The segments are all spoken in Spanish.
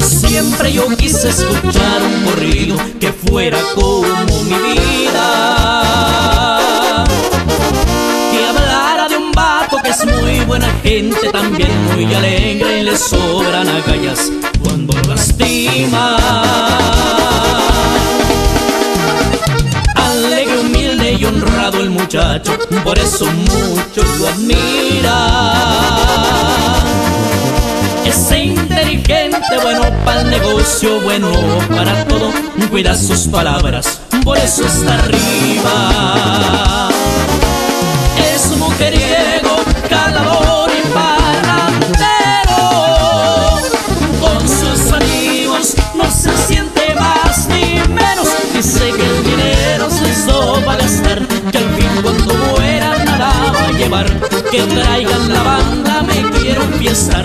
Siempre yo quise escuchar un corrido que fuera como mi vida. Buena gente, también muy alegre y le sobran agallas cuando lastima. Alegre, humilde y honrado el muchacho, por eso muchos lo admiran. Es inteligente, bueno para el negocio, bueno para todo. Cuida sus palabras, por eso está arriba. Que traigan la banda, me quiero fiestar.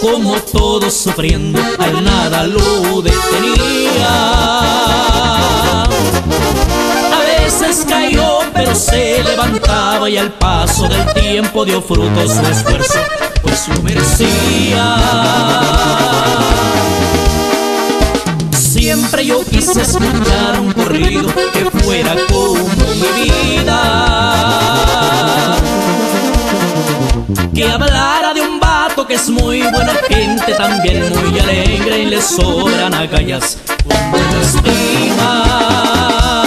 Como todos sufriendo, al nada lo detenía. A veces cayó, pero se levantaba y al paso del tiempo dio frutos su esfuerzo, pues lo merecía. Siempre yo quise escuchar un corrido que fuera como mi vida. Que hablara que es muy buena gente, también muy alegre y le sobran agallas cuando estima.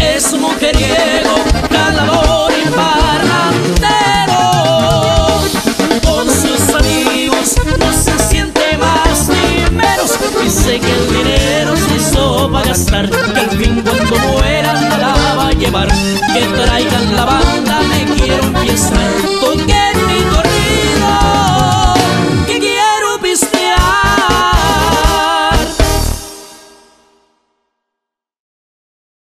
Es mujeriego, calador y parrandero. Con sus amigos no se siente más ni menos. Dice que el dinero se hizo para gastar, que al fin cuando muera nada va a llevar, que traiga